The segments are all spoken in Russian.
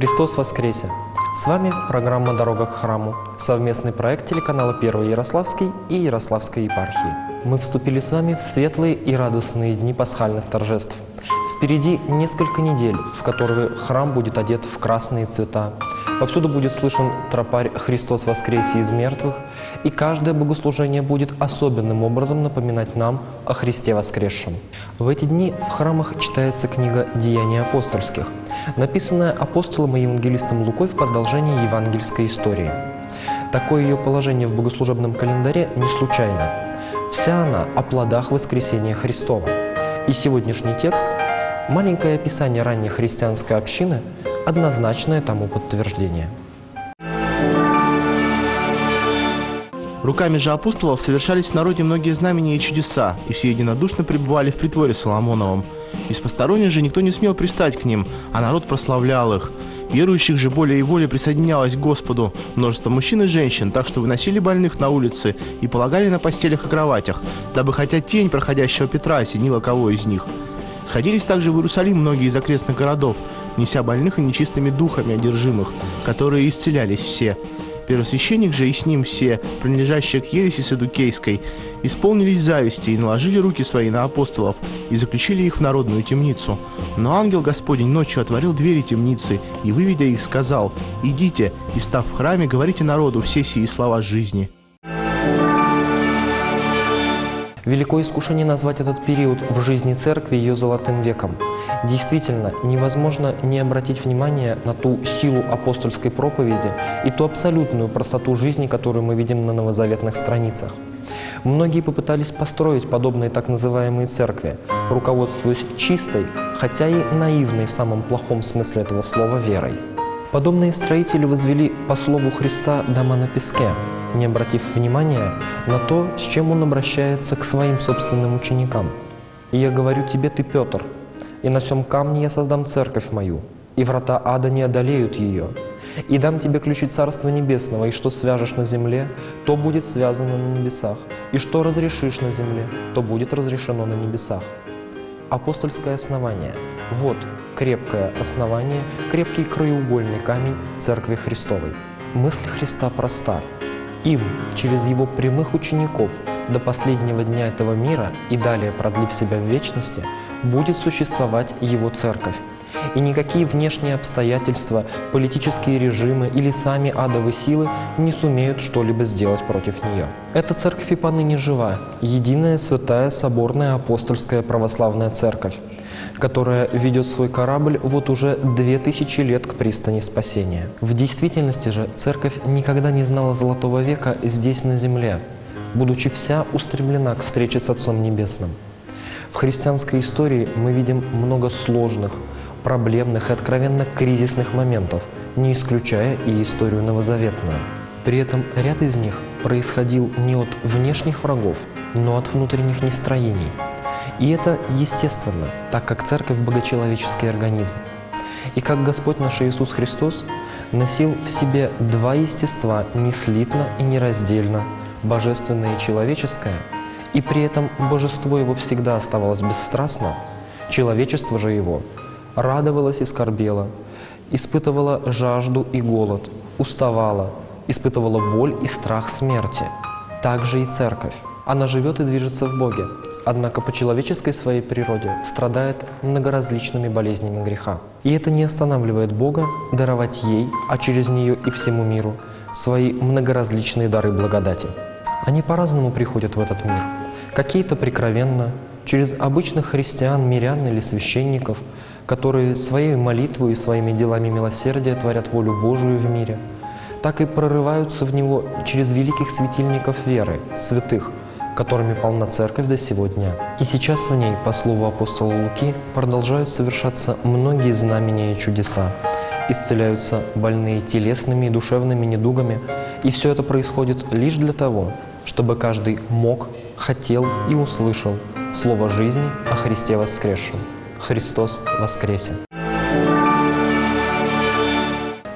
Христос воскресе! С вами программа «Дорога к храму», совместный проект телеканала «Первый Ярославский» и Ярославской епархии. Мы вступили с вами в светлые и радостные дни пасхальных торжеств. Впереди несколько недель, в которые храм будет одет в красные цвета. Повсюду будет слышен тропарь «Христос воскресе из мертвых», и каждое богослужение будет особенным образом напоминать нам о Христе воскресшем. В эти дни в храмах читается книга «Деяния апостольских», написанная апостолом и евангелистом Лукой в продолжении евангельской истории. Такое ее положение в богослужебном календаре не случайно. Вся она о плодах воскресения Христова. И сегодняшний текст – маленькое описание ранней христианской общины, однозначное тому подтверждение. Руками же апостолов совершались в народе многие знамения и чудеса, и все единодушно пребывали в притворе Соломоновом. Из посторонних же никто не смел пристать к ним, а народ прославлял их. Верующих же более и более присоединялось к Господу множество мужчин и женщин, так что выносили больных на улицы и полагали на постелях и кроватях, дабы хотя тень проходящего Петра осенила кого из них. Сходились также в Иерусалим многие из окрестных городов, неся больных и нечистыми духами одержимых, которые исцелялись все. Первосвященник же и с ним все, принадлежащие к ереси Садукейской, исполнились зависти и наложили руки свои на апостолов и заключили их в народную темницу. Но ангел Господень ночью отворил двери темницы и, выведя их, сказал, «Идите, и, став в храме, говорите народу все сии слова жизни». Великое искушение назвать этот период в жизни церкви ее золотым веком. Действительно, невозможно не обратить внимание на ту силу апостольской проповеди и ту абсолютную простоту жизни, которую мы видим на новозаветных страницах. Многие попытались построить подобные так называемые церкви, руководствуясь чистой, хотя и наивной в самом плохом смысле этого слова верой. Подобные строители возвели по слову Христа дома на песке, не обратив внимания на то, с чем он обращается к своим собственным ученикам. «И я говорю тебе, ты Петр, и на всем камне я создам церковь мою, и врата ада не одолеют ее. И дам тебе ключи Царства Небесного, и что свяжешь на земле, то будет связано на небесах, и что разрешишь на земле, то будет разрешено на небесах». Апостольское основание – вот крепкое основание, крепкий краеугольный камень Церкви Христовой. Мысль Христа проста. Им, через Его прямых учеников, до последнего дня этого мира и далее продлив себя в вечности, будет существовать Его Церковь. И никакие внешние обстоятельства, политические режимы или сами адовые силы не сумеют что-либо сделать против нее. Эта церковь и поныне жива, единая святая соборная апостольская православная церковь которая ведет свой корабль вот уже две тысячи лет к пристани спасения. В действительности же церковь никогда не знала Золотого века здесь, на земле, будучи вся устремлена к встрече с Отцом Небесным. В христианской истории мы видим много сложных, проблемных и откровенно кризисных моментов, не исключая и историю новозаветную. При этом ряд из них происходил не от внешних врагов, но от внутренних нестроений – и это естественно, так как церковь – богочеловеческий организм. И как Господь наш Иисус Христос носил в себе два естества неслитно и нераздельно, божественное и человеческое, и при этом божество его всегда оставалось бесстрастно, человечество же его радовалось и скорбело, испытывало жажду и голод, уставало, испытывала боль и страх смерти. Так же и церковь. Она живет и движется в Боге, однако по человеческой своей природе страдает многоразличными болезнями греха. И это не останавливает Бога даровать ей, а через нее и всему миру, свои многоразличные дары благодати. Они по-разному приходят в этот мир. Какие-то прикровенно, через обычных христиан, мирян или священников, которые своей молитвой и своими делами милосердия творят волю Божию в мире, так и прорываются в него через великих светильников веры, святых, которыми полна церковь до сего дня. И сейчас в ней, по слову апостола Луки, продолжают совершаться многие знамения и чудеса. Исцеляются больные телесными и душевными недугами, и все это происходит лишь для того, чтобы каждый мог, хотел и услышал слово жизни о Христе воскресшем. Христос воскресе!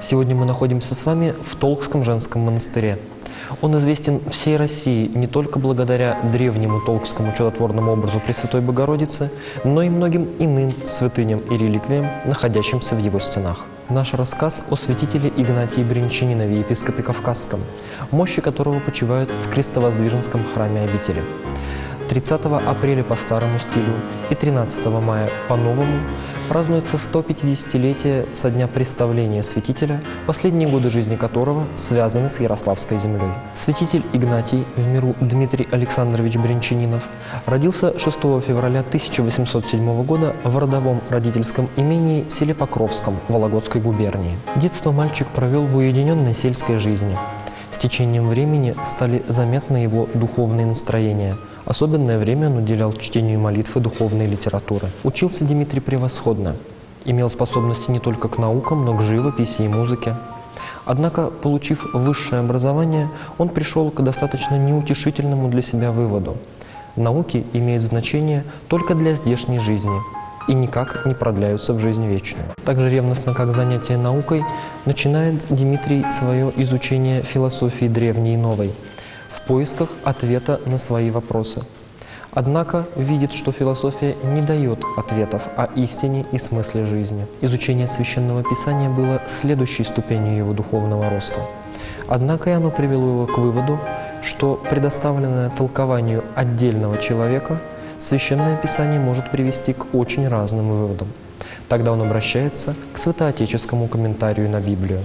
Сегодня мы находимся с вами в Толкском женском монастыре – Он известен всей России не только благодаря древнему толкскому чудотворному образу Пресвятой Богородицы, но и многим иным святыням и реликвиям, находящимся в его стенах. Наш рассказ о святителе Игнатии Бринчанинове, епископе Кавказском, мощи которого почивают в крестовоздвиженском храме обители. 30 апреля по старому стилю и 13 мая по новому празднуется 150-летие со дня представления святителя, последние годы жизни которого связаны с Ярославской землей. Святитель Игнатий, в миру Дмитрий Александрович Бринчанинов, родился 6 февраля 1807 года в родовом родительском имении селе Покровском Вологодской губернии. Детство мальчик провел в уединенной сельской жизни. С течением времени стали заметны его духовные настроения – Особенное время он уделял чтению молитвы духовной литературы. Учился Дмитрий превосходно. Имел способности не только к наукам, но к живописи и музыке. Однако, получив высшее образование, он пришел к достаточно неутешительному для себя выводу. Науки имеют значение только для здешней жизни и никак не продляются в жизнь вечную. Так же ревностно, как занятие наукой, начинает Дмитрий свое изучение философии древней и новой – поисках ответа на свои вопросы. Однако видит, что философия не дает ответов о истине и смысле жизни. Изучение священного писания было следующей ступенью его духовного роста. Однако и оно привело его к выводу, что предоставленное толкованию отдельного человека священное писание может привести к очень разным выводам. Тогда он обращается к святоотеческому комментарию на Библию.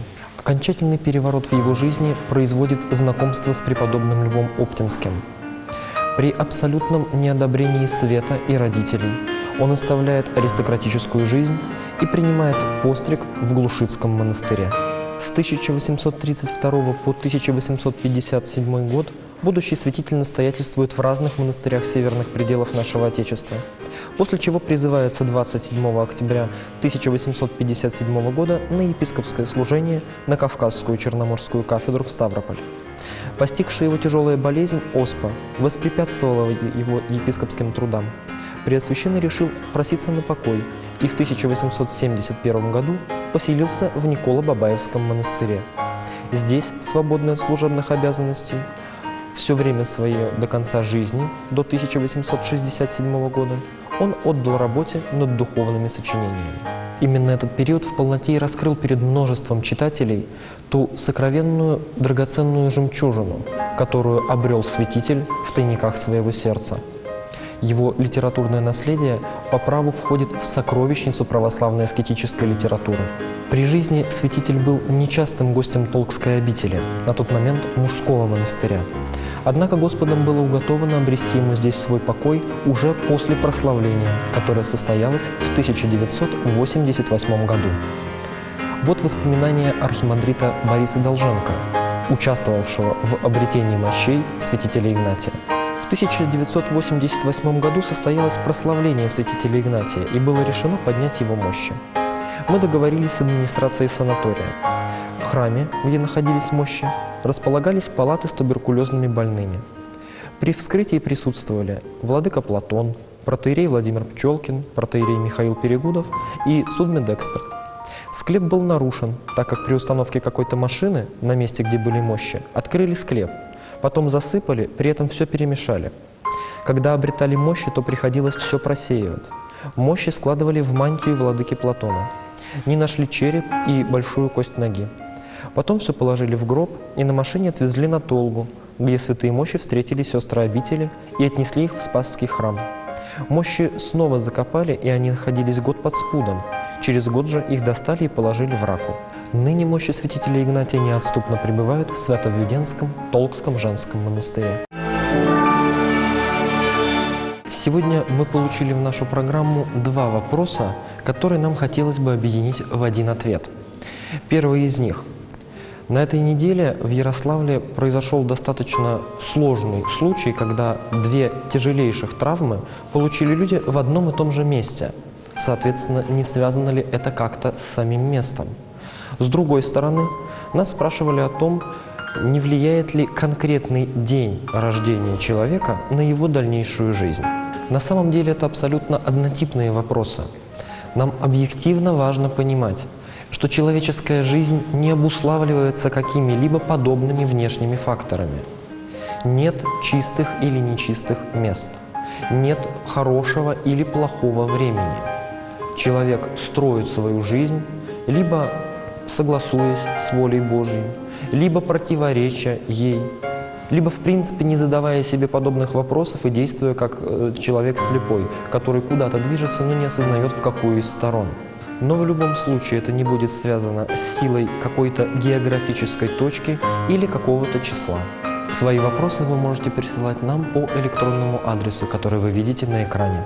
Окончательный переворот в его жизни производит знакомство с преподобным Львом Оптинским. При абсолютном неодобрении света и родителей он оставляет аристократическую жизнь и принимает постриг в Глушицком монастыре. С 1832 по 1857 год будущий святитель настоятельствует в разных монастырях северных пределов нашего Отечества – после чего призывается 27 октября 1857 года на епископское служение на Кавказскую Черноморскую кафедру в Ставрополь. Постигшая его тяжелая болезнь, оспа, воспрепятствовала его епископским трудам. Преосвященный решил проситься на покой и в 1871 году поселился в Николо-Бабаевском монастыре. Здесь, свободный от служебных обязанностей, все время свое до конца жизни, до 1867 года, он отдал работе над духовными сочинениями. Именно этот период в полноте и раскрыл перед множеством читателей ту сокровенную драгоценную жемчужину, которую обрел святитель в тайниках своего сердца. Его литературное наследие по праву входит в сокровищницу православной аскетической литературы. При жизни святитель был нечастым гостем Толкской обители, на тот момент мужского монастыря. Однако Господом было уготовано обрести ему здесь свой покой уже после прославления, которое состоялось в 1988 году. Вот воспоминания архимандрита Бориса Долженко, участвовавшего в обретении мощей святителя Игнатия. В 1988 году состоялось прославление святителя Игнатия и было решено поднять его мощи. Мы договорились с администрацией санатория. В храме, где находились мощи, располагались палаты с туберкулезными больными. При вскрытии присутствовали владыка Платон, протеерей Владимир Пчелкин, протеерей Михаил Перегудов и судмедэксперт. Склеп был нарушен, так как при установке какой-то машины на месте, где были мощи, открыли склеп. Потом засыпали, при этом все перемешали. Когда обретали мощи, то приходилось все просеивать. Мощи складывали в мантию владыки Платона. Не нашли череп и большую кость ноги. Потом все положили в гроб и на машине отвезли на Толгу, где святые мощи встретили сестры обители и отнесли их в Спасский храм. Мощи снова закопали, и они находились год под спудом. Через год же их достали и положили в раку. Ныне мощи святителя Игнатия неотступно пребывают в Свято-Введенском Толкском женском монастыре. Сегодня мы получили в нашу программу два вопроса, которые нам хотелось бы объединить в один ответ. Первый из них – на этой неделе в Ярославле произошел достаточно сложный случай, когда две тяжелейших травмы получили люди в одном и том же месте. Соответственно, не связано ли это как-то с самим местом? С другой стороны, нас спрашивали о том, не влияет ли конкретный день рождения человека на его дальнейшую жизнь. На самом деле это абсолютно однотипные вопросы. Нам объективно важно понимать, что человеческая жизнь не обуславливается какими-либо подобными внешними факторами. Нет чистых или нечистых мест. Нет хорошего или плохого времени. Человек строит свою жизнь либо согласуясь с волей Божьей, либо противореча ей, либо в принципе не задавая себе подобных вопросов и действуя как э, человек слепой, который куда-то движется, но не осознает в какую из сторон. Но в любом случае это не будет связано с силой какой-то географической точки или какого-то числа. Свои вопросы вы можете присылать нам по электронному адресу, который вы видите на экране.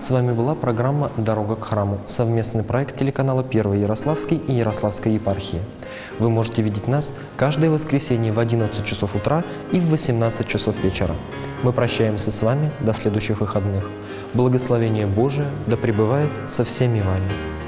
С вами была программа «Дорога к храму» – совместный проект телеканала «Первый Ярославский» и Ярославской епархии. Вы можете видеть нас каждое воскресенье в 11 часов утра и в 18 часов вечера. Мы прощаемся с вами до следующих выходных. Благословение Божие да пребывает со всеми вами.